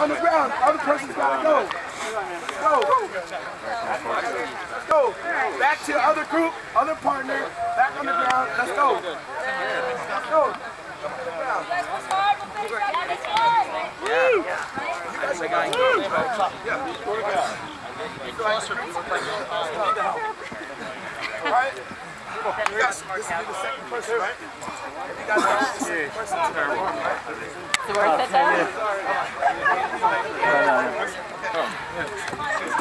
on the ground. Other person's got to go. Go. Let's go. Back to the other group, other partner. Back on the ground. Let's go. Let's go. All right. You guys, this will be the second person, right? You guys are the second person. So where's that down? Yeah.